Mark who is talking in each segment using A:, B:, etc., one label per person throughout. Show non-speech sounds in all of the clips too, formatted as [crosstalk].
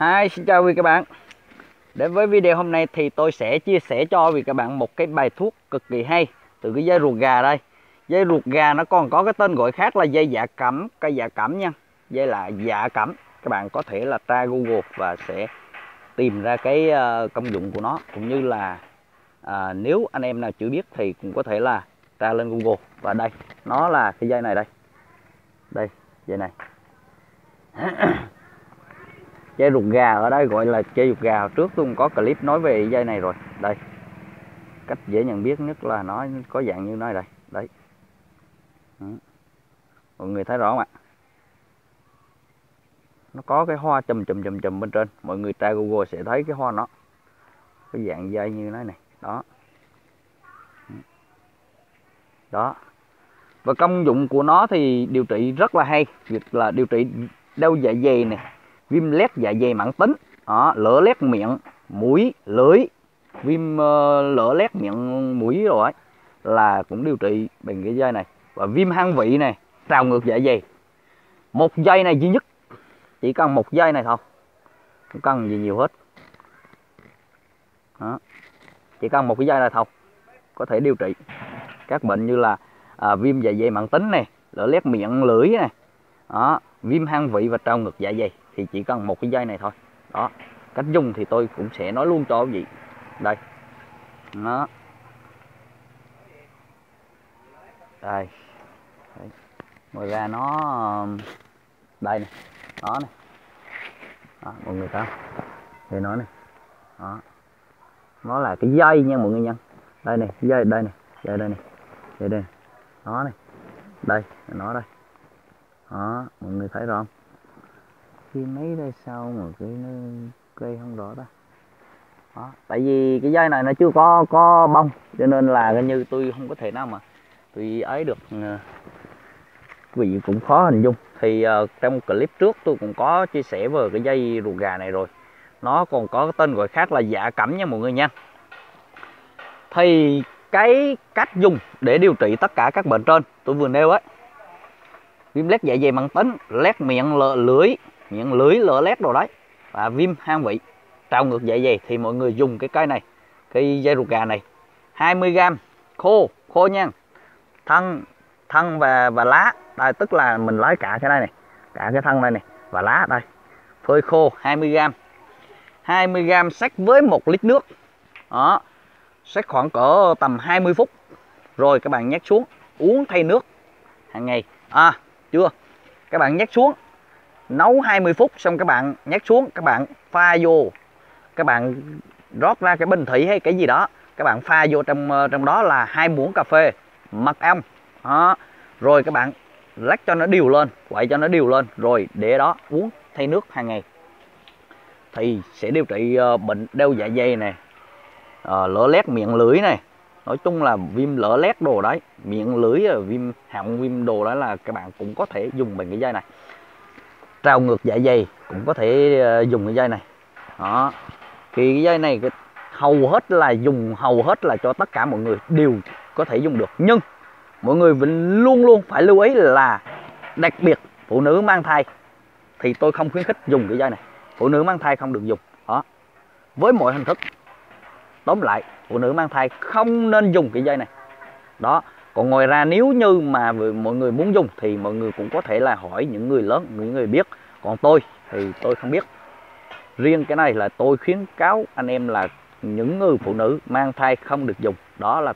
A: Hi, xin chào quý các bạn. Đến với video hôm nay thì tôi sẽ chia sẻ cho quý các bạn một cái bài thuốc cực kỳ hay Từ cái dây ruột gà đây. Dây ruột gà nó còn có cái tên gọi khác là dây dạ cẩm, cây dạ cẩm nha. Dây là dạ cẩm. Các bạn có thể là tra Google và sẽ tìm ra cái ờ, công dụng của nó. Cũng như là à, nếu anh em nào chưa biết thì cũng có thể là tra lên Google. Và đây, nó là cái dây này đây. Đây, dây này. [clears throat] dây ruột gà ở đây gọi là dây ruột gà. Trước tôi cũng có clip nói về dây này rồi. Đây. Cách dễ nhận biết nhất là nó có dạng như nói đây. Đấy. Ừ. Mọi người thấy rõ không ạ? Nó có cái hoa chùm chùm chùm chùm bên trên. Mọi người tra google sẽ thấy cái hoa nó. Cái dạng dây như nó này. Đó. Ừ. Đó. Và công dụng của nó thì điều trị rất là hay. Việc là điều trị đau dạ dày này viêm lét dạ dày mãn tính. Đó, lở lét miệng mũi lưỡi. Viêm uh, lở lét miệng mũi rồi ấy là cũng điều trị bằng cái dây này. Và viêm hang vị này trào ngược dạ dày. Một dây này duy nhất. Chỉ cần một dây này thôi. Không cần gì nhiều hết. Đó. chỉ cần một cái dây này thôi có thể điều trị. Các bệnh như là à, viêm dạ dày mãn tính này lở lét miệng lưỡi này. Đó, viêm hang vị và trào ngược dạ dày thì chỉ cần một cái dây này thôi. Đó cách dùng thì tôi cũng sẽ nói luôn cho quý vị. Đây. Nó. Đây. Đấy. ngoài ra nó um, đây này. Đó này. Đó, mọi người thấy thì nó này. Đó. Nó là cái dây nha mọi người nha. Đây này dây đây này dây đây này dây đây này. nó này. Đây nó đây đó mọi người thấy rồi không? Khi mấy đây sau mà cái nó cây không rõ ta. Đó. tại vì cái dây này nó chưa có có bông cho nên là như tôi không có thể nào mà tôi ấy được ừ, vì cũng khó hình dung. Thì uh, trong clip trước tôi cũng có chia sẻ về cái dây ruột gà này rồi. Nó còn có cái tên gọi khác là dạ cẩm nha mọi người nha. Thì cái cách dùng để điều trị tất cả các bệnh trên tôi vừa nêu ấy viêm lét dạ dày mãn tính, lét miệng lợ lưỡi, miệng lưỡi lợ lét đồ đấy. Và viêm hang vị, trào ngược dạ dày thì mọi người dùng cái cây này cây dây ruột gà này. 20g khô khô nha thân thân và và lá. Đây, tức là mình lấy cả cái này này, cả cái thân này này và lá đây. Phơi khô 20g 20g sắc với một lít nước. Đó sắc khoảng cỡ tầm 20 phút. Rồi các bạn nhét xuống, uống thay nước hàng ngày. À chưa? Các bạn nhét xuống. Nấu 20 phút xong các bạn nhét xuống. Các bạn pha vô. Các bạn rót ra cái bình thủy hay cái gì đó. Các bạn pha vô trong ờ, trong đó là hai muỗng cà phê mật ong. Đó. rồi các bạn lắc cho nó đều lên quậy cho nó đều lên. Rồi để đó uống thay nước hàng ngày. Thì sẽ điều trị uh, bệnh đau dạ dày này uh, ờ, lở lét miệng lưỡi này nói chung là viêm lở lét đồ đấy, miệng lưỡi ờ, viêm, họng viêm đồ đó là các bạn cũng có thể dùng bằng cái dây này. Trào ngược dạ dày cũng có thể ờ, dùng cái dây này. Đó. Thì cái dây này hầu hết là dùng, hầu hết là cho tất cả mọi người đều có thể dùng được. Nhưng mọi người vẫn luôn luôn phải lưu ý là đặc biệt phụ nữ mang thai thì tôi không khuyến khích dùng cái dây này. Phụ nữ mang thai không được dùng. Đó. Với mọi hình thức tóm lại, phụ nữ mang thai không nên dùng cái dây này. Đó, còn ngoài ra nếu như mà mọi người muốn dùng thì mọi người cũng có thể là hỏi những người lớn, những người biết. Còn tôi thì tôi không biết. Riêng cái này là tôi khuyến cáo anh em là những người phụ nữ mang thai không được dùng. Đó là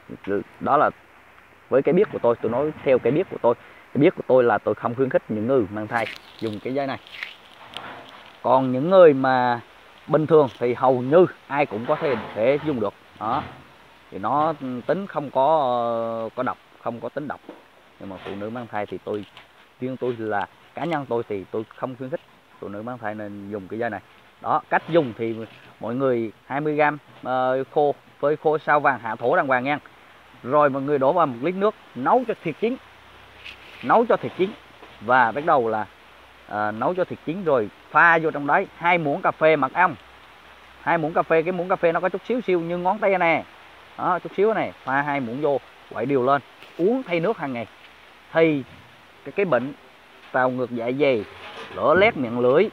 A: đó là với cái biết của tôi tôi nói theo cái biết của tôi. Cái biết của tôi là tôi không khuyến khích những người mang thai dùng cái dây này. Còn những người mà bình thường thì hầu như ai cũng có thể thể dùng được. Đó. Thì nó tính không có có độc không có tính độc. Nhưng mà phụ nữ mang thai thì tôi riêng tôi là cá nhân tôi thì tôi không khuyến khích phụ nữ mang thai nên dùng cái dây này. Đó cách dùng thì mọi người 20g uh, ờ, khô với khô sao vàng hạ thổ đàng hoàng nha. Rồi mọi người đổ vào một lít nước nấu cho thiệt chín nấu cho thiệt chín. Và bắt đầu là à, nấu cho thịt chín rồi pha vô trong đấy. Hai muỗng cà phê mật ong. Hai muỗng cà phê cái muỗng cà phê nó có chút xíu xíu như ngón tay nè. Đó chút xíu này pha hai muỗng vô quậy đều lên. Uống thay nước hàng ngày. Thì cái, cái bệnh tào ngược dạ dày lở lét miệng lưỡi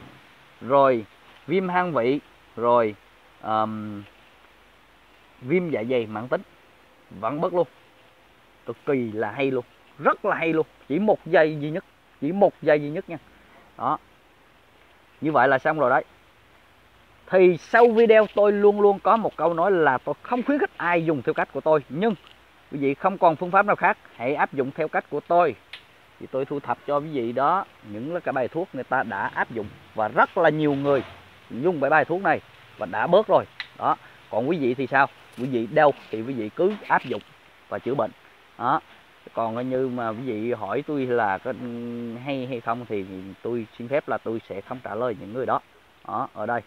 A: rồi viêm hang vị rồi um, viêm dạ dày mãn tính vẫn bớt luôn. Cực kỳ là hay luôn rất là hay luôn. Chỉ một giây duy nhất chỉ một giây duy nhất nha đó. Như vậy là xong rồi đấy. Thì sau video tôi luôn luôn có một câu nói là tôi không khuyến khích ai dùng theo cách của tôi. Nhưng, quý vị không còn phương pháp nào khác, hãy áp dụng theo cách của tôi. Thì tôi thu thập cho quý vị đó những cái bài thuốc người ta đã áp dụng. Và rất là nhiều người dùng bài bài thuốc này và đã bớt rồi. Đó. Còn quý vị thì sao? Quý vị đâu thì quý vị cứ áp dụng và chữa bệnh. Đó còn ờ, như mà quý vị hỏi tôi là có hay hay không thì tôi xin phép là tôi sẽ không trả lời những người đó. Đó, ở đây.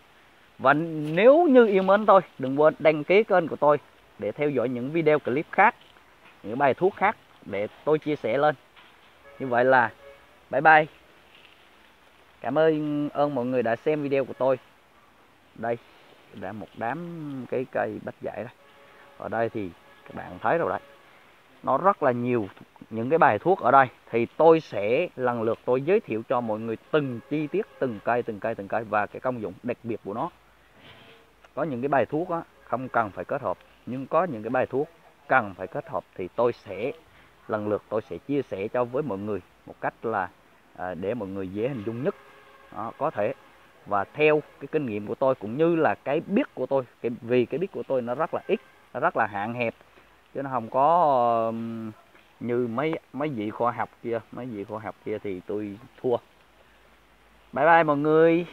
A: Và nếu như yêu mến tôi, đừng quên đăng ký kênh của tôi để theo dõi những video clip khác, những bài thuốc khác để tôi chia sẻ lên. Như vậy là, bye bye. Cảm ơn ơn mọi người đã xem video của tôi. Đây, đã một đám cái cây bách dạy đây. Ở đây thì các bạn thấy rồi đấy nó rất là nhiều những cái bài thuốc ở đây. Thì tôi sẽ lần lượt tôi giới thiệu cho mọi người từng chi tiết từng cây từng cây từng cây và cái công dụng đặc biệt của nó. Có những cái bài thuốc á, không cần phải kết hợp. Nhưng có những cái bài thuốc cần phải kết hợp thì tôi sẽ lần lượt tôi sẽ chia sẻ cho với mọi người một cách là à, để mọi người dễ hình dung nhất. Đó, có thể. Và theo cái kinh nghiệm của tôi cũng như là cái biết của tôi cái, vì cái biết của tôi nó rất là ít nó rất là hạn hẹp chứ nó không có như mấy mấy vị khoa học kia. Mấy vị khoa học kia thì tôi thua. Bye bye mọi người.